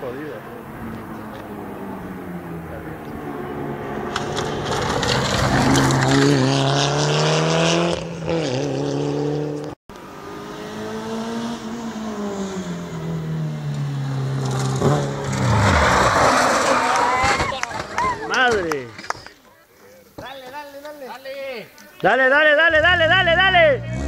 jodido. Madre. Dale, dale, dale. Dale, dale, dale, dale, dale, dale.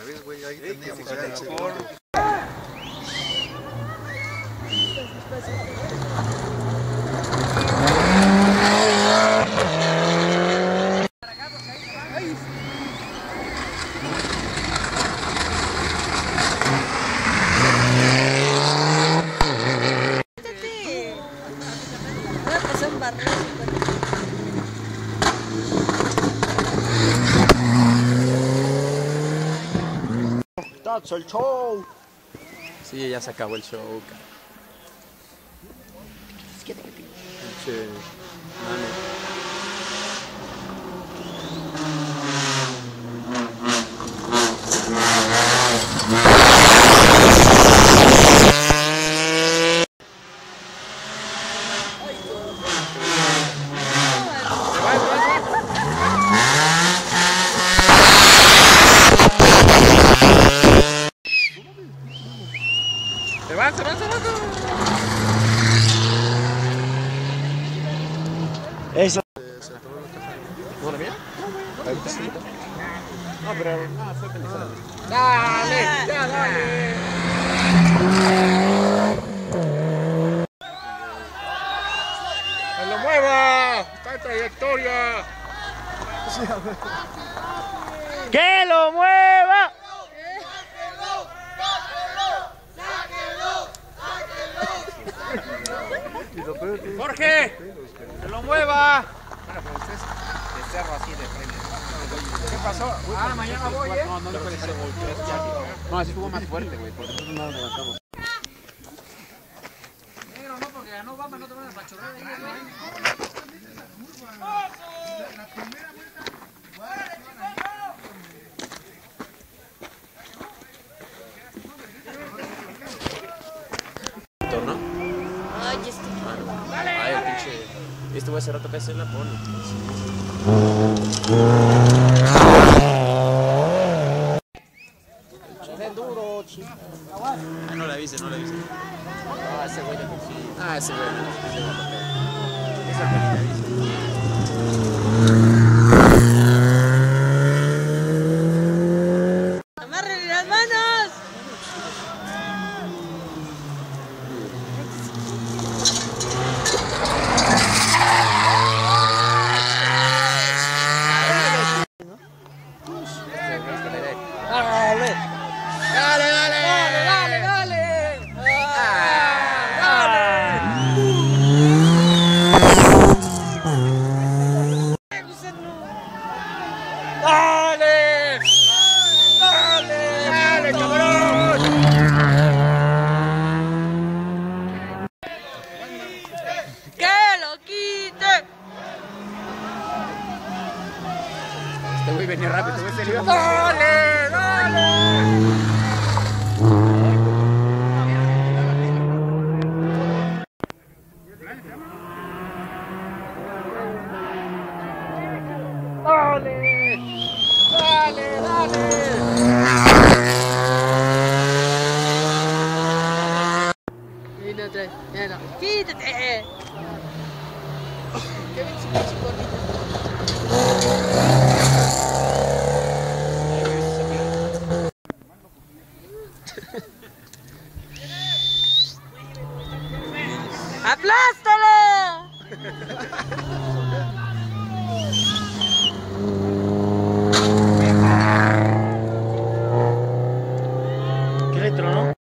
Ya ves, güey, ahí teníamos ya el a pasar That's el show. Sí, ya se acabó el show, cara. Pinche mame. Se van, se van, se van. Eso. ¿No la mía? No, pero no, fue pendejada. Dale, ya, dale. ¡Que lo mueva! ¡Está en trayectoria! ¡Que lo mueva! ¡Jorge! ¡Que lo mueva! ¿Qué pasó? Ah, mañana voy, ¿eh? No, no le puede ser No, así estuvo más fuerte, güey, porque nosotros no nos levantamos. Negro, no, porque ganó Obama, no te van a pachorrar ahí, güey. ¿no? Ay, este. Ay, el pinche. Este güey hace rato que se la pone. duro, Ah, no la viste, no la viste. Ah, ese güey. Ah, ese güey. Esa güey la viste. ¡Amarren las manos! Dale. Dale, dale, dale, dale, dale. ¡Dale! ¡Dale! ¡Dale, cabrón! ¡Que lo quite! Este güey venía rápido, este güey se le iba. ¡Dale! ¡Dale! ¡Dale! ¡Dale, dale! Viene otra vez. Ya no. ¡Quítate! ¡Qué bien ¡Aplástalo! adentro, ¿no?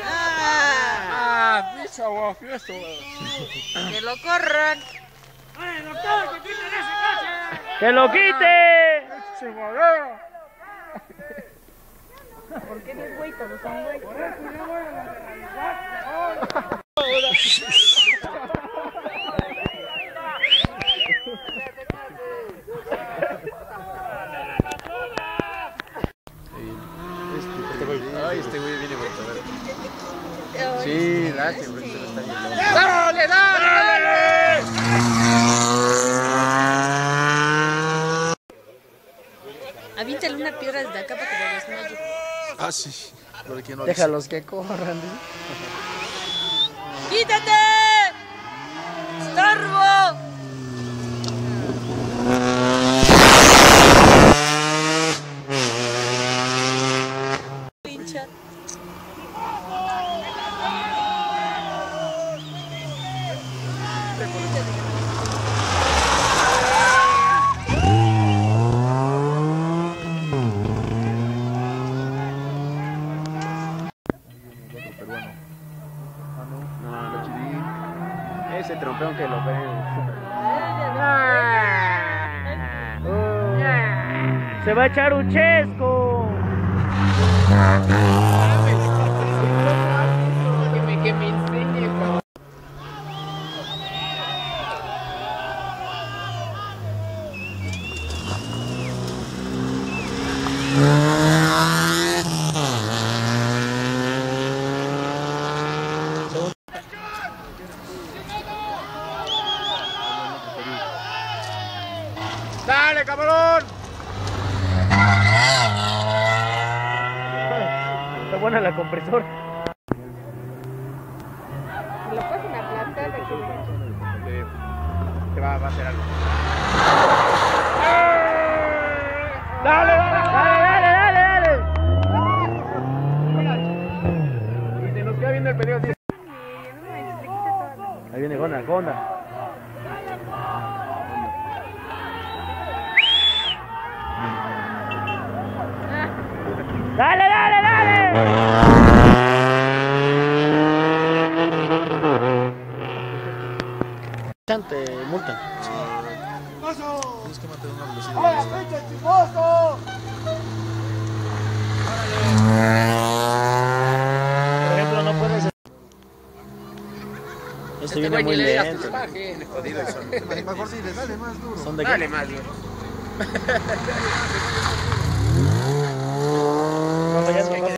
Ah, Ah, eso. que lo corran. ¡Que lo quite! ¿Por qué no es güey? Todos son güey. Ay, este güey viene vuelto a ver. Sí, date, güey, se lo está viendo. ¡Dale, dale! Aviéntale una piedra desde acá para que lo desmaye. Ah, sí. Que no Déjalos que corran. ¡Quítate! ¡Estorbo! Pincha. No, lo chidín. Ese trompeón que lo ven. Se va a echar un chesco. Que me, que me enseñe, cabrón. ¡Dale, cabrón! Está buena la compresora. Lo pueden aplastar aquí. Te va, va a hacer algo. ¡Dale, dale, dale, dale, dale! Y se nos queda viendo el así. Ahí viene Gona, Gona. Te multan. Tienes que mantener una velocidad. Por ejemplo, no puedes. Este viene muy lento. Mejor dale más duro. Son de Dale más, güey. No, ya no, no.